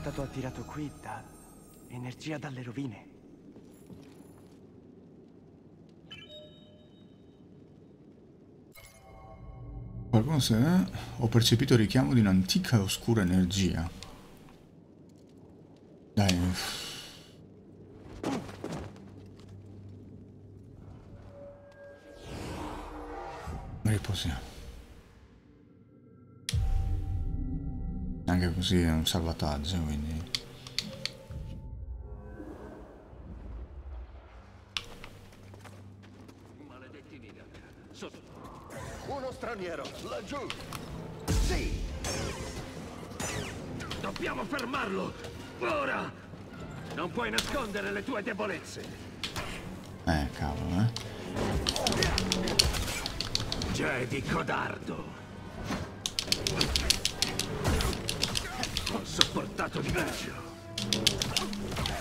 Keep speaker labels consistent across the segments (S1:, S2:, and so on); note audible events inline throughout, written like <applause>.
S1: Stato attirato qui da energia dalle rovine.
S2: Qualcuno se... Ho percepito il richiamo di un'antica e oscura energia. Dai. Riposiamo. Anche così è un salvataggio, quindi...
S3: Uno straniero, laggiù! Sì!
S4: Dobbiamo fermarlo! Ora! Non puoi nascondere le tue debolezze!
S2: Eh, cavolo, eh.
S4: Jedi codardo! Ho sopportato di peggio!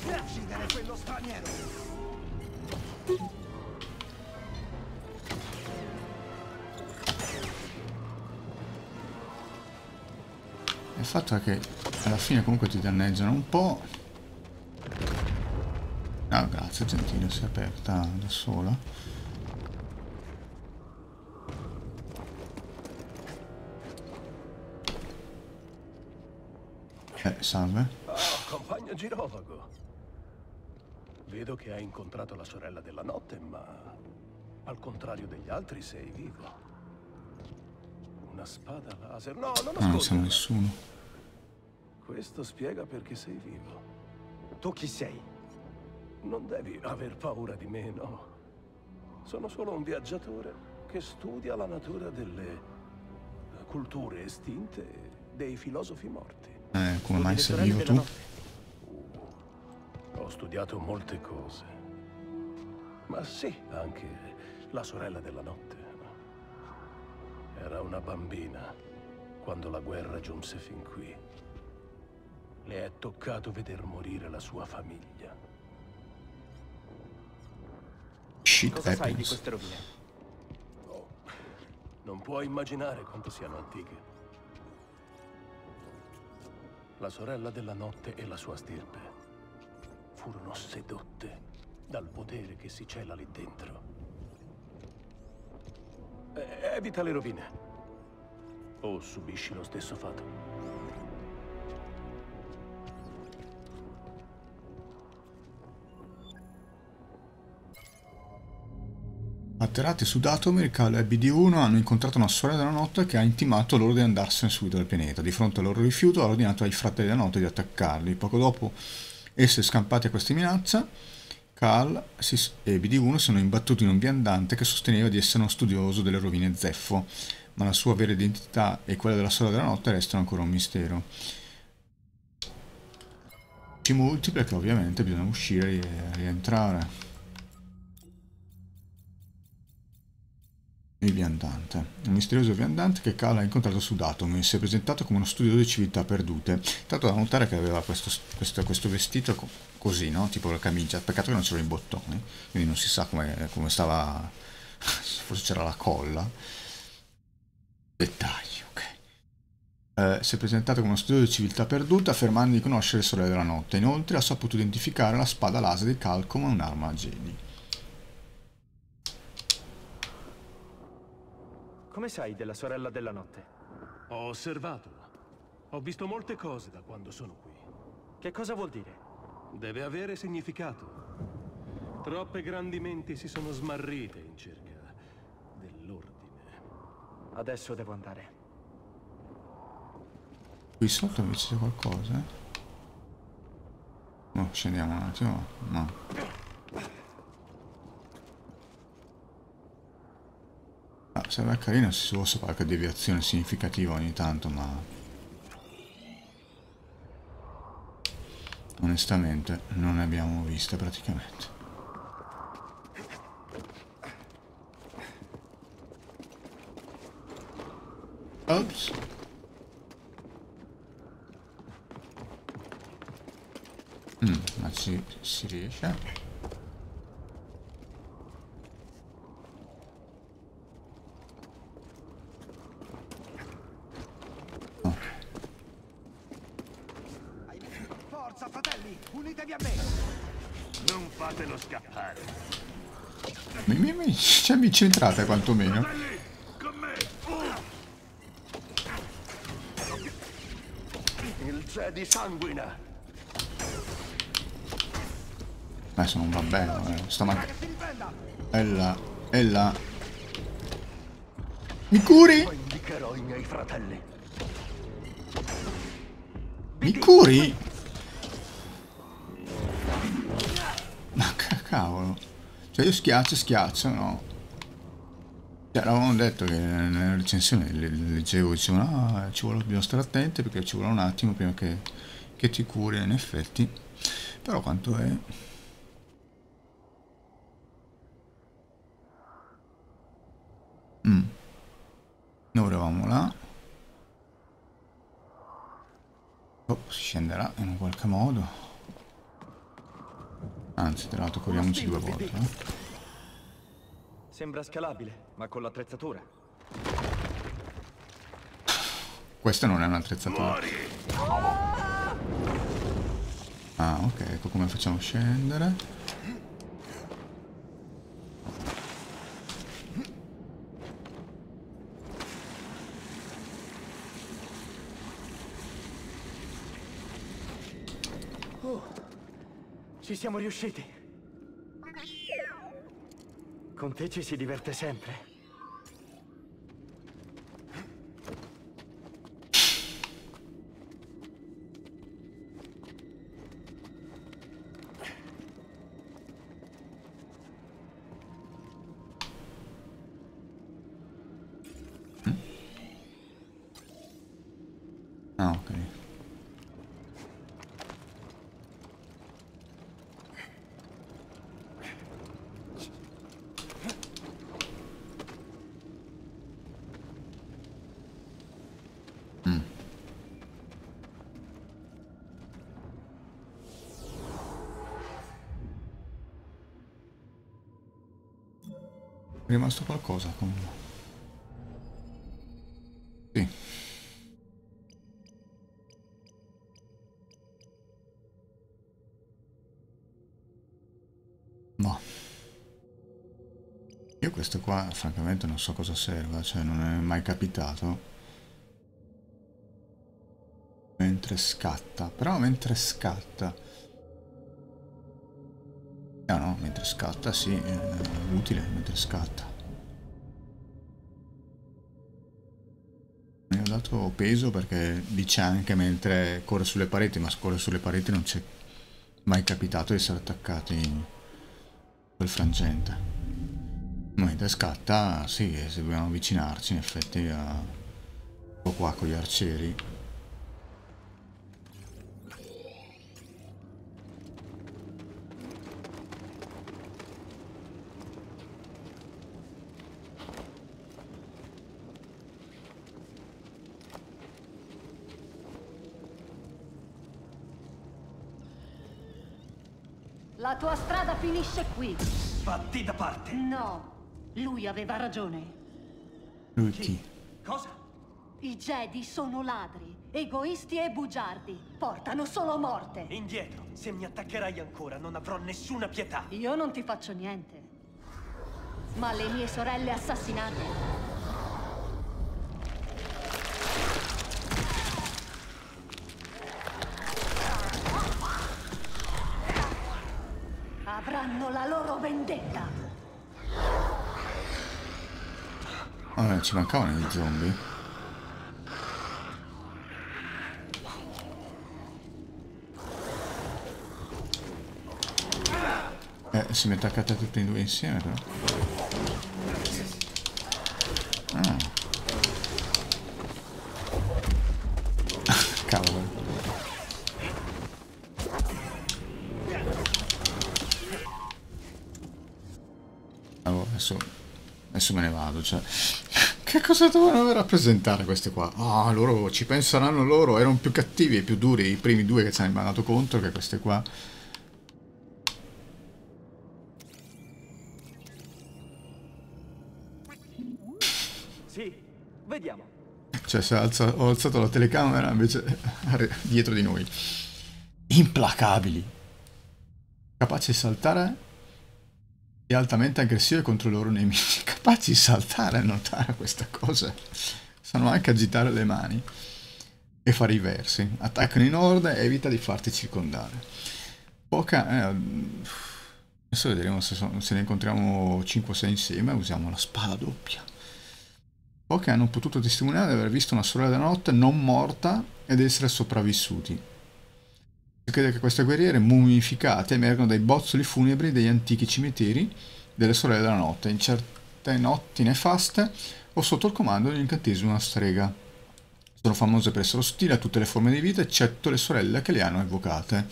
S3: Uccidere quello straniero!
S2: Il fatto è che alla fine comunque ti danneggiano un po'. Ah, grazie, gentile, si è aperta da sola. Eh, salve.
S3: Oh, compagno girologo. Vedo che hai incontrato la sorella della notte, ma al contrario degli altri sei vivo. Una spada laser. No, non
S2: No, non siamo nessuno.
S3: Questo spiega perché sei vivo.
S1: Tu chi sei?
S3: Non devi aver paura di me, no. Sono solo un viaggiatore che studia la natura delle culture estinte e dei filosofi morti.
S2: Eh, come mai sei vivo tu?
S3: Ho studiato molte cose. Ma sì, anche la sorella della notte. Era una bambina quando la guerra giunse fin qui. Le è toccato veder morire la sua famiglia.
S2: Shit
S1: Cosa sai di
S2: happens.
S1: queste rovine?
S3: Oh, non puoi immaginare quanto siano antiche. La sorella della notte e la sua stirpe furono sedotte dal potere che si cela lì dentro. Evita le rovine. O subisci lo stesso fato.
S2: Atterrati su Datomir, Cal e BD1 hanno incontrato una sorella della notte che ha intimato loro di andarsene subito dal pianeta. Di fronte al loro rifiuto ha ordinato ai fratelli della notte di attaccarli. Poco dopo essere scampati a questa minaccia, si- e BD1 sono imbattuti in un viandante che sosteneva di essere uno studioso delle rovine Zeffo, ma la sua vera identità e quella della sorella della notte restano ancora un mistero. Ci multiple che ovviamente bisogna uscire e rientrare. Il viandante. Un misterioso viandante che Cal ha incontrato su Datum si è presentato come uno studioso di civiltà perdute. Tanto da notare che aveva questo, questo, questo vestito co- così, no? Tipo la camicia. Peccato che non c'erano i bottoni, quindi non si sa come, come stava. <laughs> Forse c'era la colla. Dettagli, ok. Eh, si è presentato come uno studioso di civiltà perduta, affermando di conoscere le sorelle della notte. Inoltre ha saputo identificare la spada laser di Cal come un'arma Jedi.
S1: Come sai della sorella della notte?
S3: Ho osservato. Ho visto molte cose da quando sono qui.
S1: Che cosa vuol dire?
S3: Deve avere significato. Troppe grandi menti si sono smarrite in cerca dell'ordine.
S1: Adesso devo andare.
S2: Qui sotto invece c'è qualcosa, eh? Oh, scendiamo un attimo. No. Sarebbe carino se si fosse qualche deviazione significativa ogni tanto, ma... Onestamente non ne abbiamo viste praticamente. Ops. Mm, ma ci, si riesce? Ok.
S1: Forza, fratelli, unitevi a me!
S4: Non fatelo scappare.
S2: Mi, mi, mi, ci avvi centrata quantomeno.
S4: Me!
S3: Il Jedi sanguina.
S2: Adesso non va bene, eh. sto mancando. È là, è là. Mi curi?
S3: Vendicherò i miei fratelli.
S2: Mi curi? Cioè io schiaccio, schiaccio, no. Cioè, avevamo detto che nella recensione le- leggevo, dicevano, ah, ci vuole, dobbiamo stare attenti perché ci vuole un attimo prima che, che ti curi, in effetti. Però quanto è... Mm. Noi eravamo là. Oh, scenderà in qualche modo. Anzi, tra l'altro corriamoci due volte. eh.
S5: Sembra scalabile, ma con l'attrezzatura.
S2: Questa non è un'attrezzatura. Ah, ok, ecco come facciamo scendere.
S1: Siamo riusciti. Con te ci si diverte sempre.
S2: Ah, ok. Mm. È rimasto qualcosa comunque. Sì. No. Io questo qua francamente non so cosa serva, cioè non è mai capitato. Mentre scatta, però mentre scatta. Mentre scatta sì, è utile mentre scatta. Mi ho dato peso perché dice anche mentre corre sulle pareti, ma corre sulle pareti non c'è mai capitato di essere attaccati quel frangente. Mentre scatta, sì, se dobbiamo avvicinarci in effetti a... qua con gli arcieri.
S6: La tua strada finisce qui.
S1: Fatti da parte.
S6: No, lui aveva ragione.
S2: Lui chi?
S1: Cosa?
S6: I Jedi sono ladri, egoisti e bugiardi. Portano solo morte.
S1: Indietro. Se mi attaccherai ancora non avrò nessuna pietà.
S6: Io non ti faccio niente. Ma le mie sorelle assassinate.
S2: Ah, ci mancavano gli zombie. Eh, si mi attaccate tutti e due insieme però. Ah. <laughs> Cavolo. Allora, adesso, adesso me ne vado, cioè... Che cosa dovevano rappresentare queste qua? Ah, loro ci penseranno loro, erano più cattivi e più duri i primi due che ci hanno mandato contro che queste qua.
S1: Sì, vediamo.
S2: Cioè, se alza- ho alzato la telecamera invece <laughs> dietro di noi. implacabili, capaci di saltare e altamente aggressive contro i loro nemici, <laughs> capaci di saltare e notare questa cosa, sanno anche agitare le mani e fare i versi, attaccano in orde e evita di farti circondare. Poca... Eh, adesso vedremo se, sono, se ne incontriamo 5-6 insieme, usiamo la spada doppia. Pochi hanno potuto testimoniare di aver visto una sorella della notte non morta ed essere sopravvissuti. Crede che queste guerriere mummificate emergano dai bozzoli funebri degli antichi cimiteri delle sorelle della notte, in certe notti nefaste o sotto il comando di un incantesimo una strega. Sono famose per essere ostili a tutte le forme di vita, eccetto le sorelle che le hanno evocate.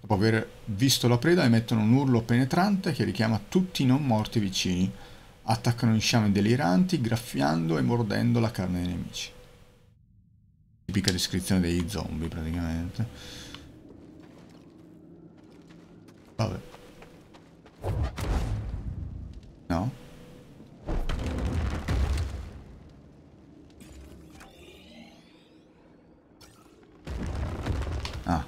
S2: Dopo aver visto la preda emettono un urlo penetrante che richiama tutti i non morti vicini attaccano in sciame deliranti, graffiando e mordendo la carne dei nemici. Tipica descrizione dei zombie, praticamente. Vabbè. No? Ah.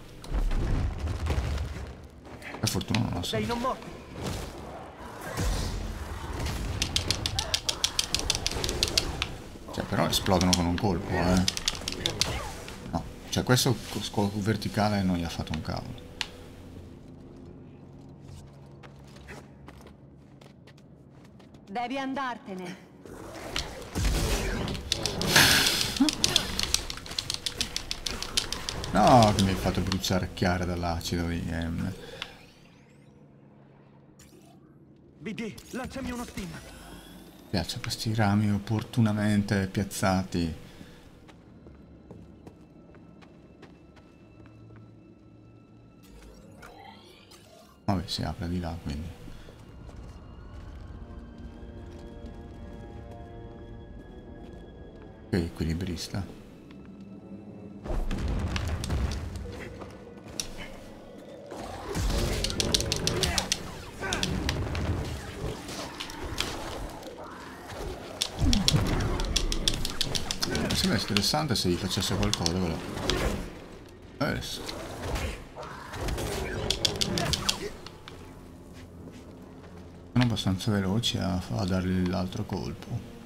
S2: Per fortuna non lo so.
S1: Sei non morto.
S2: Cioè, però esplodono con un colpo, eh. No, cioè questo verticale non gli ha fatto un cavolo.
S6: Devi andartene.
S2: No, che mi hai fatto bruciare chiara dall'acido di M.
S1: BD, lanciami uno steam.
S2: Mi piace questi rami opportunamente piazzati. Vabbè, si apre di là, quindi. Ok, equilibrista. Sarebbe interessante se gli facesse qualcosa però. Adesso. Sono abbastanza veloci a, a dargli l'altro colpo.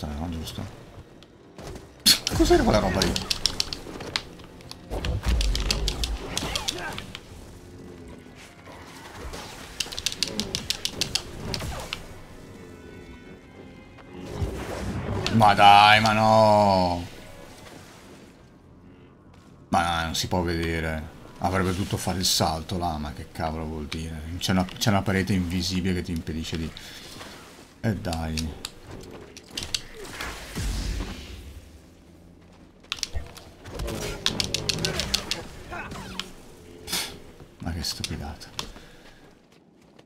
S2: Nostra, no? Giusto? Cos'era quella roba lì? Ma dai, ma no! Ma no, non si può vedere. Avrebbe dovuto fare il salto là, ma che cavolo vuol dire? C'è una, una parete invisibile che ti impedisce di... E eh dai.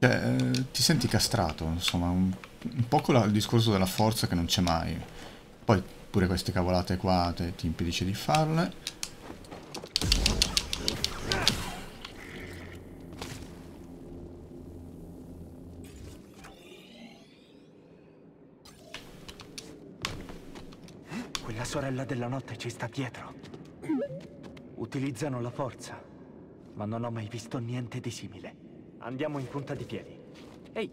S2: Cioè, ti senti castrato, insomma, un, un po' con la, il discorso della forza che non c'è mai. Poi pure queste cavolate qua te, ti impedisce di farle.
S1: Quella sorella della notte ci sta dietro. Utilizzano la forza, ma non ho mai visto niente di simile.
S5: Andiamo in punta di piedi. Ehi,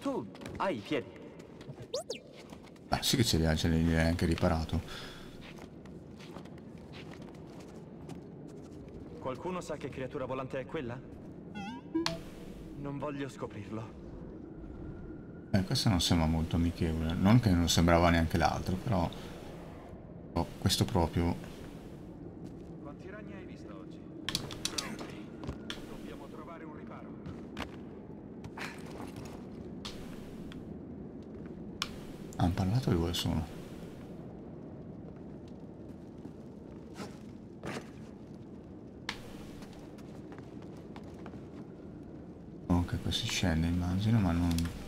S5: tu hai i piedi.
S2: Ah, sì che ce li hai, ce li hai anche riparato.
S5: Qualcuno sa che creatura volante è quella? Non voglio scoprirlo.
S2: Eh, questo non sembra molto amichevole. Non che non sembrava neanche l'altro, però... Oh, questo proprio...
S4: Quanti ragni hai visto oggi? Troppi. Dobbiamo trovare un riparo.
S2: Hanno parlato di sono. Ok, qua si scende immagino, ma non...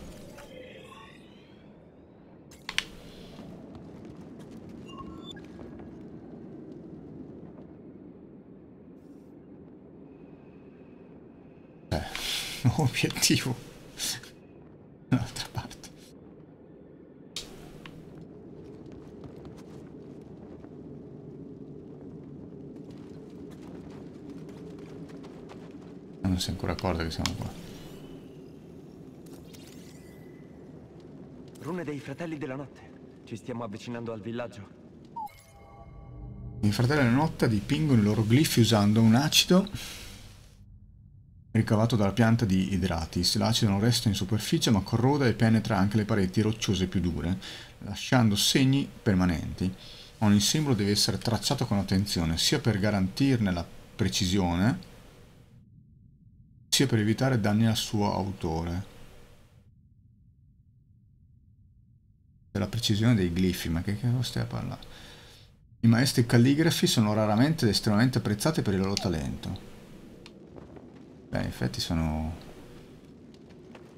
S2: nuovo <laughs> obiettivo. Dall'altra parte. Accorta che siamo qua.
S5: Rune dei fratelli della notte. Ci stiamo avvicinando al villaggio.
S2: I fratelli della notte dipingono i loro glifi usando un acido ricavato dalla pianta di Idratis. L'acido non resta in superficie ma corroda e penetra anche le pareti rocciose più dure, lasciando segni permanenti. Ogni simbolo deve essere tracciato con attenzione, sia per garantirne la precisione, sia per evitare danni al suo autore. La precisione dei glifi, ma che cosa stai a parlare? I maestri calligrafi sono raramente ed estremamente apprezzati per il loro talento. Beh, in effetti sono...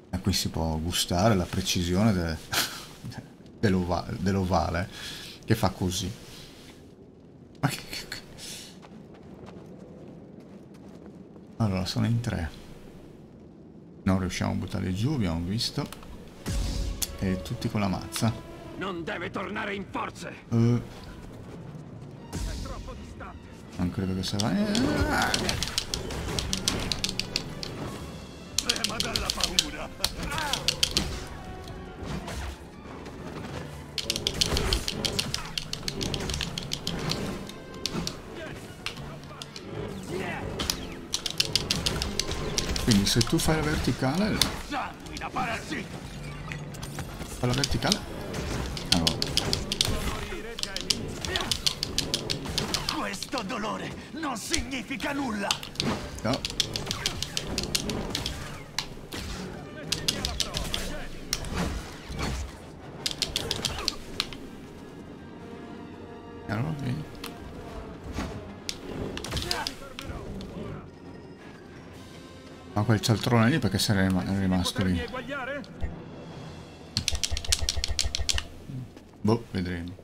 S2: E qui si può gustare la precisione de... <laughs> dell'ovale, dell'ovale che fa così. Ma che... Allora, sono in tre. Non riusciamo a buttarli giù, abbiamo visto. E tutti con la mazza.
S4: Non deve tornare in forze!
S2: Uh,
S4: È troppo distante!
S2: non credo che sarà... Eh,
S3: Trema dalla paura.
S2: Quindi se tu fai la verticale... Fai la verticale... Allora,
S3: Questo dolore non significa nulla!
S2: no. Quel cialtrone lì perché se n'è rima- è rimasto lì? Boh, vedremo.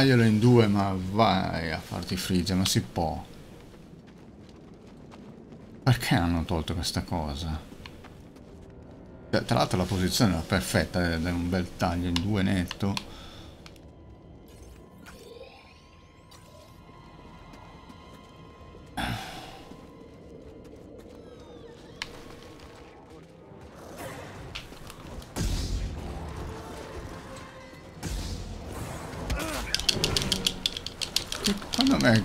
S2: Taglialo in due, ma vai a farti friggere, ma si può. Perché hanno tolto questa cosa? Cioè, Tra l'altro la posizione era perfetta, è un bel taglio in due netto.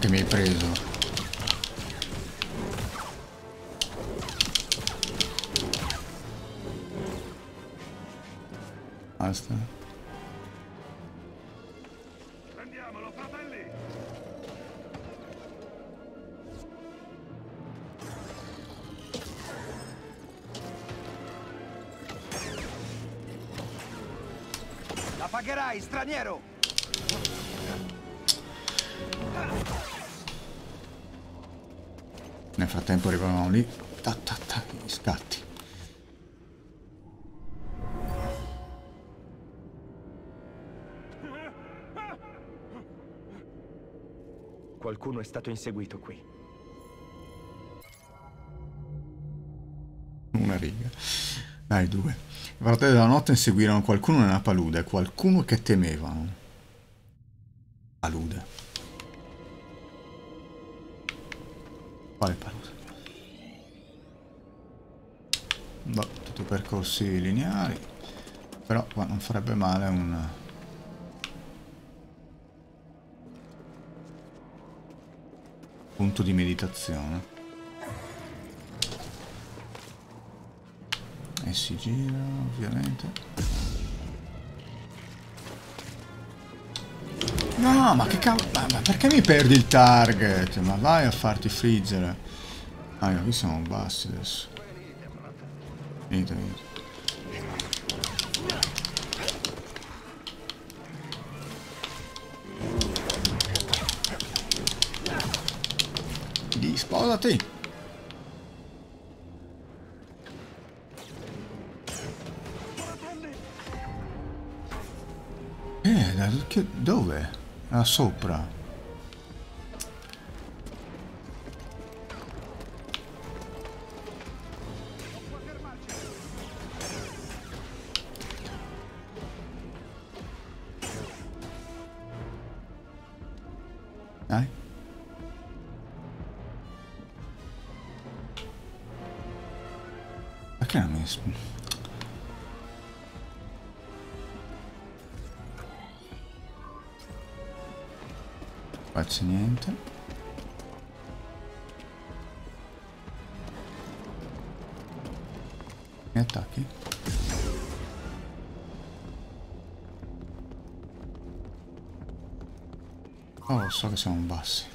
S2: Che mi hai preso? Nel frattempo arrivavamo lì. Ta ta ta, scatti.
S5: Qualcuno è stato inseguito qui.
S2: Una riga. Dai, due. I fratelli della notte inseguirono qualcuno nella palude, qualcuno che temevano. Percorsi lineari. Però qua non farebbe male un... punto di meditazione. E si gira, ovviamente. No, ma che cavolo... Ma, perché mi perdi il target? Ma vai a farti friggere. Ah, qui siamo bassi adesso. Venite, venite. Sposati! Eh, da, che, dove? Ah, sopra. Niente. Mi attacchi? Oh, lo so che siamo bassi.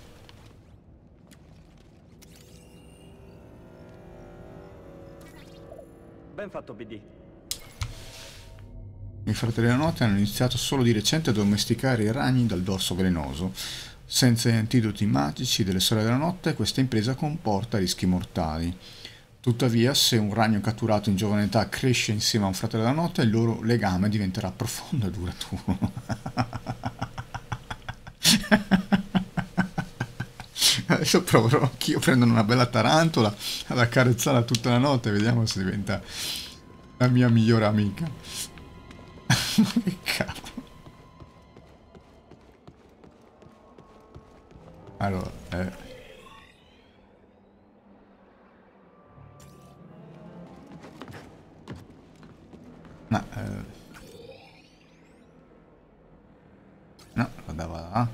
S5: Ben fatto, BD.
S2: I fratelli della notte hanno iniziato solo di recente a domesticare i ragni dal dorso velenoso. Senza gli antidoti magici delle sorelle della notte, questa impresa comporta rischi mortali. Tuttavia, se un ragno catturato in giovane età cresce insieme a un fratello della notte, il loro legame diventerà profondo e duraturo. <laughs> Adesso proverò anch'io prendo una bella tarantola ad accarezzarla tutta la notte, vediamo se diventa la mia migliore amica. <laughs> che cazzo. Allora, eh. Ma, eh. No, lo dava là.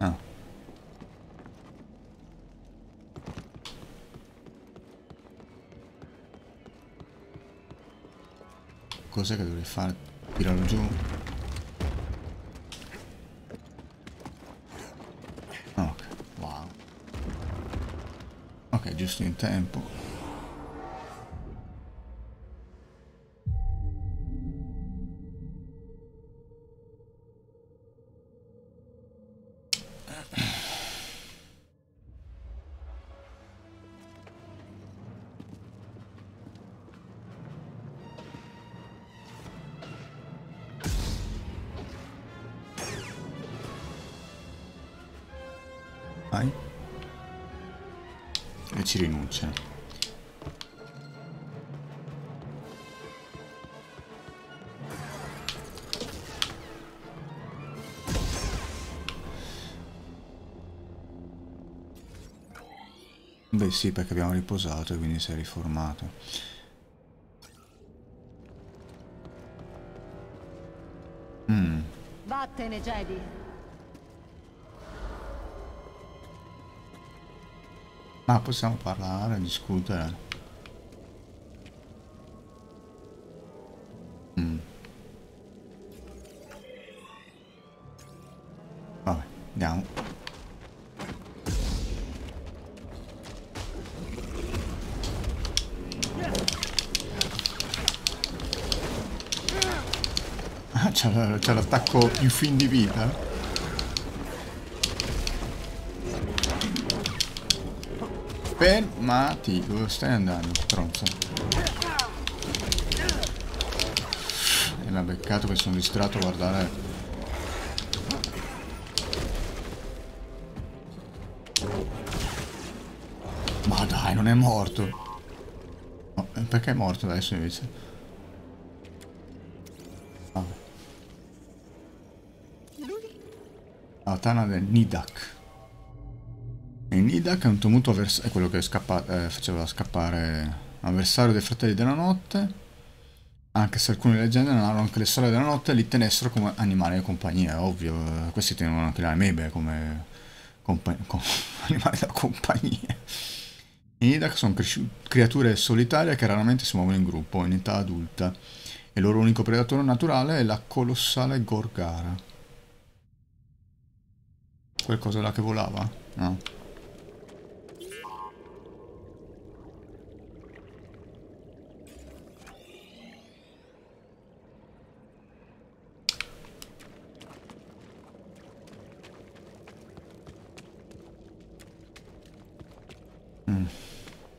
S2: No. Cos'è che dovrei fare? Tirarlo giù? Ok, wow. Ok, giusto in tempo. Beh sì, perché abbiamo riposato e quindi si è riformato. Mm.
S6: Vattene, Jedi.
S2: Ma possiamo parlare, discutere. C'è l'attacco in fin di vita. Fermati, dove stai andando, stronzo? E l'ha beccato che sono distratto a guardare. Ma dai, non è morto. Eh, perché è morto adesso invece? La tana del Nidak. E Nidak è un temuto avversario, è quello che scappa- eh, faceva scappare avversario dei fratelli della notte. Anche se alcune leggende narrano che le sorelle della notte li tenessero come animali di compagnia, ovvio. eh, Questi tenevano anche le amebe come compa- com- <laughs> animali da compagnia. I Nidak sono creature solitarie che raramente si muovono in gruppo, in età adulta. Il loro unico predatore naturale è la colossale Gorgara. Quel coso là che volava? No. um,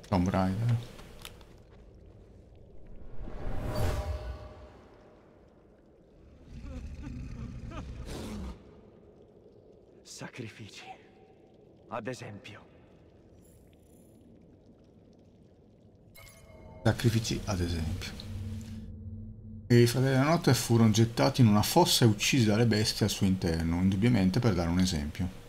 S2: Tomb Raider.
S5: Sacrifici. Ad esempio.
S2: Sacrifici, ad esempio. E i fratelli della notte furono gettati in una fossa e uccisi dalle bestie al suo interno, indubbiamente per dare un esempio.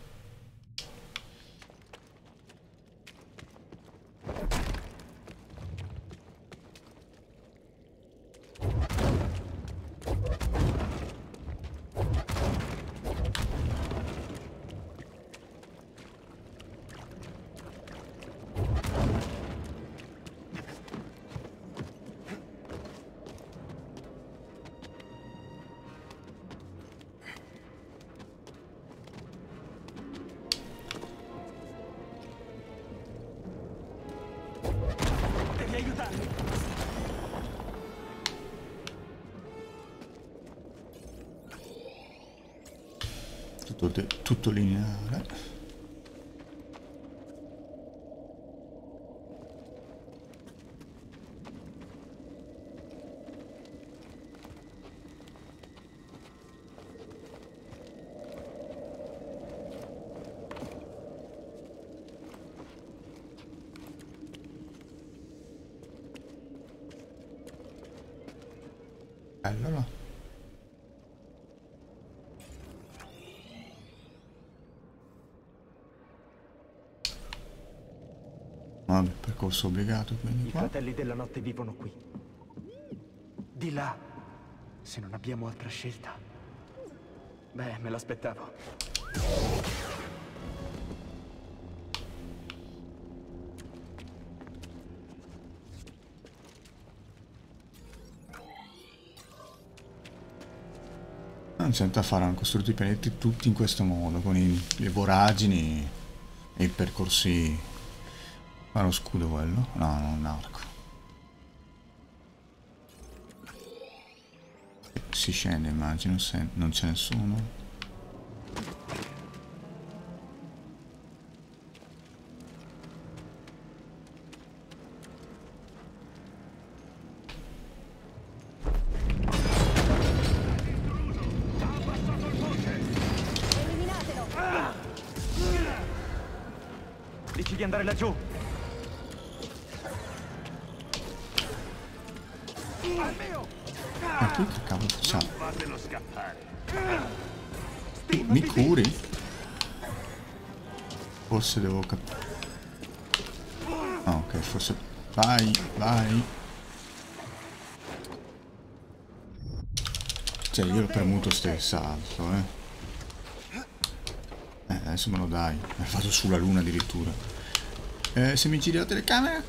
S2: Tutto, tutto lineare. Allora. Vabbè, percorso obbligato, quindi
S5: I
S2: qua.
S5: fratelli della notte vivono qui.
S1: Di là. Se non abbiamo altra scelta.
S5: Beh, me l'aspettavo.
S2: Non c'è niente da fare, hanno costruito i pianeti tutti in questo modo, con i- le voragini e i percorsi... Ma lo scudo quello? No, no, un arco. Si scende immagino, se non c'è nessuno. Vai, vai. Cioè, io l'ho premuto stesalto, eh. Eh, adesso me lo dai. Eh, Vado sulla luna addirittura. Eh, se mi giri la telecamera?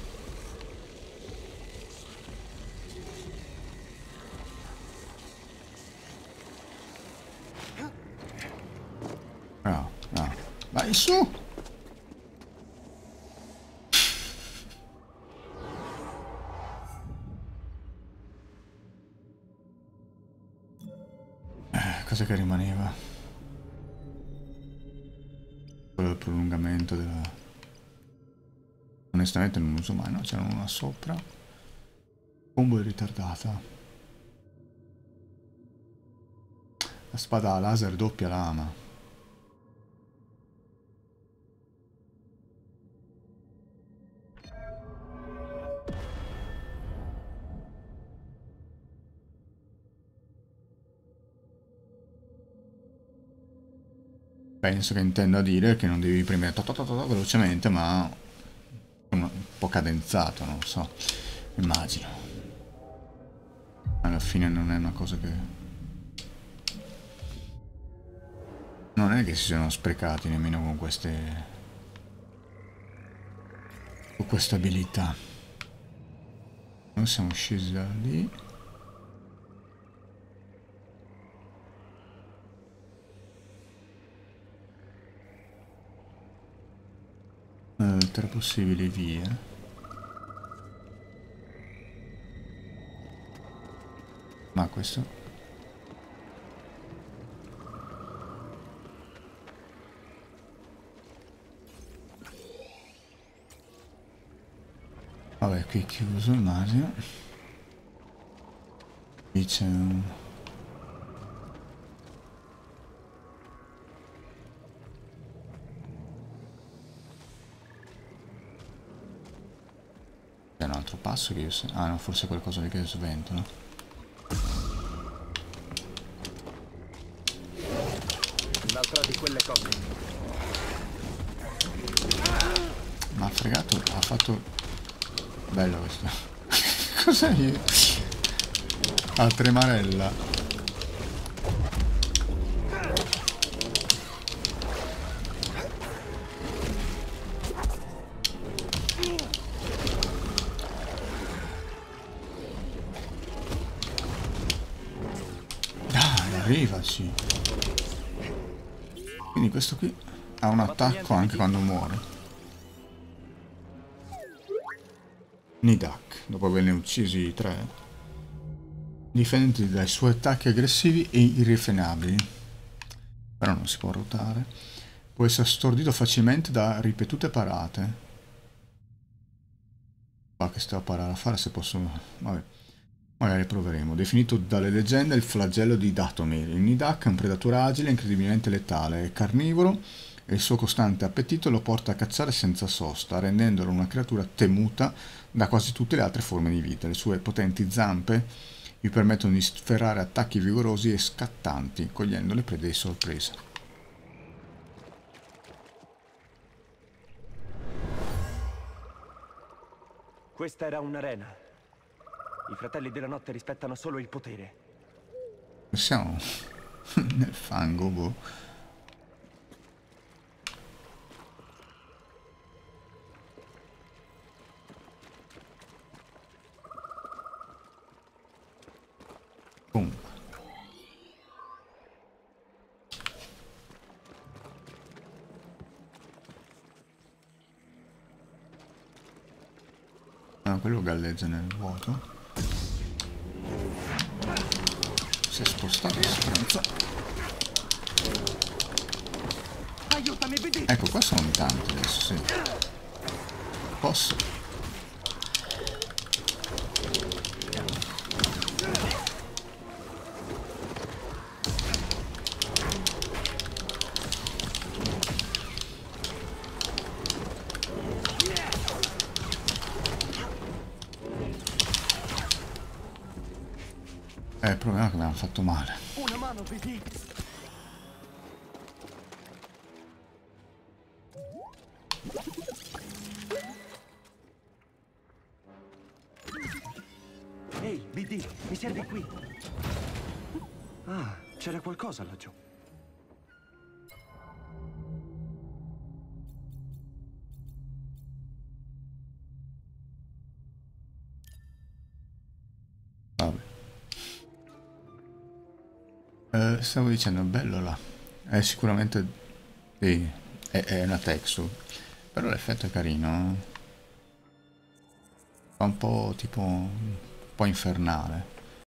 S2: Bravo, bravo. Vai su! Che rimaneva? Quello del prolungamento della... Onestamente non uso mai, no? C'era una sopra. Combo è ritardata. La spada laser doppia lama. Penso che intenda dire che non devi premere to, to, to, to, velocemente, ma un po' cadenzato, non so. Immagino. Alla fine non è una cosa che... Non è che si siano sprecati nemmeno con queste... Con queste abilità. Noi siamo scesi da lì. Eh, tre possibili vie. Ma questo... Vabbè, qui è chiuso immagino. Qui c'è un... passo che io... Ah no, forse è qualcosa che sventola.
S5: Un'altra di quelle cose.
S2: Ma ha fregato, ha fatto... Bello questo. <laughs> Cos'è io? Ah, tremarella. Arrivaci. Quindi questo qui ha un attacco anche quando muore. Nidak, dopo averne uccisi tre, difenditi dai suoi attacchi aggressivi e irrefrenabili. Però non si può ruotare. Può essere stordito facilmente da ripetute parate. Ma che sto a parare a fare se posso... Vabbè. Magari proveremo. Definito dalle leggende il flagello di Datomir. Il Nidak è un predatore agile e incredibilmente letale. È carnivoro e il suo costante appetito lo porta a cacciare senza sosta, rendendolo una creatura temuta da quasi tutte le altre forme di vita. Le sue potenti zampe gli permettono di sferrare attacchi vigorosi e scattanti, cogliendo le prede di sorpresa.
S5: Questa era un'arena. I fratelli della notte rispettano solo il potere.
S2: Siamo <laughs> nel fango, boh. Ah, quello galleggia nel vuoto. Si è spostato.
S4: Aiutami, BD!
S2: Ecco, qua sono tanti adesso, sì. Posso? Il problema è che hanno fatto male.
S4: Una mano, BD!
S5: Ehi, BD, mi servi qui. Ah, c'era qualcosa laggiù.
S2: Eh, stavo dicendo, bello là. È sicuramente... Sì, è, è una texture. Però l'effetto è carino. Fa un po' tipo... un po' infernale.